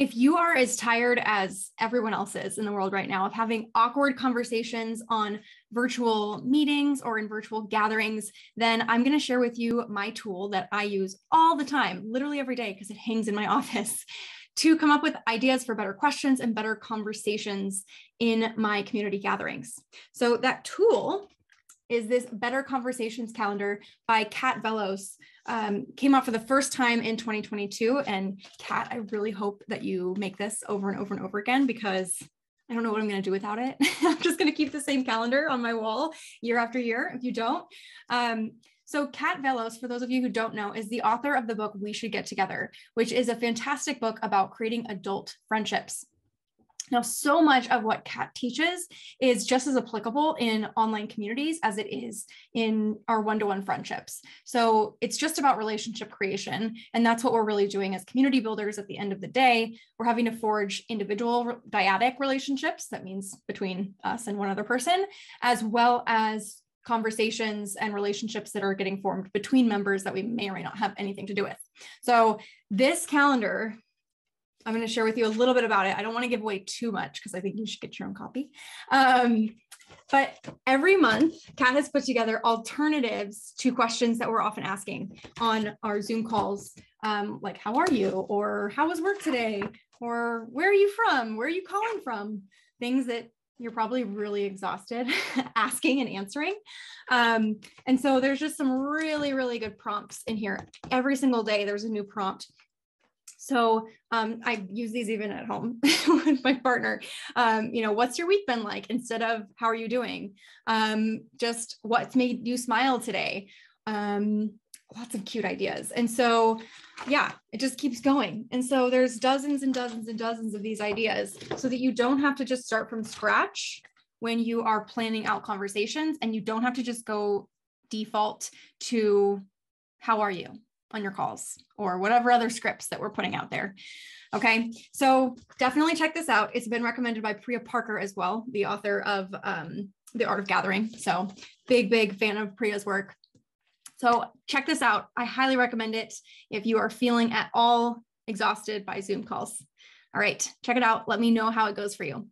If you are as tired as everyone else is in the world right now of having awkward conversations on virtual meetings or in virtual gatherings, then I'm going to share with you my tool that I use all the time, literally every day, because it hangs in my office to come up with ideas for better questions and better conversations in my community gatherings. So that tool is this Better Conversations calendar by Kat Vellos. Um, came out for the first time in 2022. And Kat, I really hope that you make this over and over and over again because I don't know what I'm going to do without it. I'm just going to keep the same calendar on my wall year after year if you don't. Um, so, Kat Vellos, for those of you who don't know, is the author of the book We Should Get Together, which is a fantastic book about creating adult friendships. Now, so much of what Kat teaches is just as applicable in online communities as it is in our one to one friendships. So it's just about relationship creation. And that's what we're really doing as community builders at the end of the day. We're having to forge individual dyadic relationships, that means between us and one other person, as well as conversations and relationships that are getting formed between members that we may or may not have anything to do with. So this calendar I'm going to share with you a little bit about it. I don't want to give away too much because I think you should get your own copy. Um, but every month, Kat has put together alternatives to questions that we're often asking on our Zoom calls, um, like "How are you?" or "How was work today?" or "Where are you from? Where are you calling from?" Things that you're probably really exhausted asking and answering. Um, and so there's just some really, really good prompts in here. Every single day, there's a new prompt so um, I use these even at home with my partner. Um, you know, what's your week been like instead of how are you doing? Um, just what's made you smile today? Um, lots of cute ideas. And so, yeah, it just keeps going. And so there's dozens and dozens and dozens of these ideas so that you don't have to just start from scratch when you are planning out conversations and you don't have to just go default to how are you? On your calls or whatever other scripts that we're putting out there. Okay, so definitely check this out. It's been recommended by Priya Parker as well, the author of um, The Art of Gathering. So, big, big fan of Priya's work. So, check this out. I highly recommend it if you are feeling at all exhausted by Zoom calls. All right, check it out. Let me know how it goes for you.